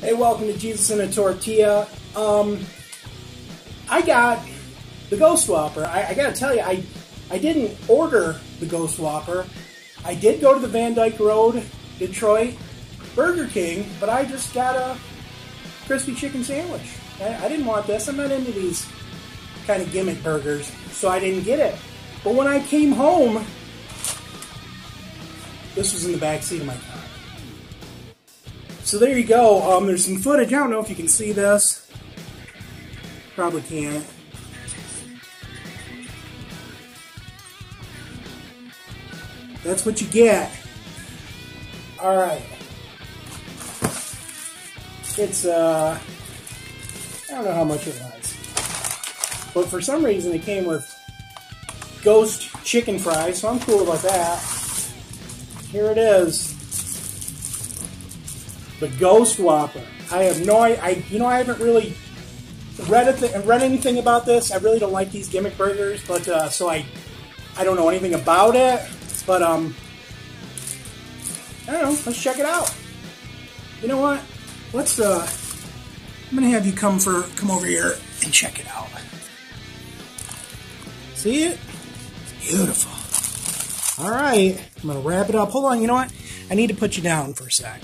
Hey, welcome to Jesus in a Tortilla. Um, I got the Ghost Whopper. I, I got to tell you, I I didn't order the Ghost Whopper. I did go to the Van Dyke Road, Detroit Burger King, but I just got a crispy chicken sandwich. I, I didn't want this. I'm not into these kind of gimmick burgers, so I didn't get it. But when I came home, this was in the back seat of my car. So there you go. Um, there's some footage. I don't know if you can see this. Probably can't. That's what you get. All right. It's uh, I don't know how much it was, but for some reason it came with ghost chicken fries, so I'm cool about that. Here it is the Ghost Whopper. I have no I you know I haven't really read it read anything about this. I really don't like these gimmick burgers, but uh, so I I don't know anything about it. But um, I don't know. Let's check it out. You know what? Let's uh, I'm gonna have you come for come over here and check it out. See it? Beautiful. All right, I'm gonna wrap it up. Hold on. You know what? I need to put you down for a sec.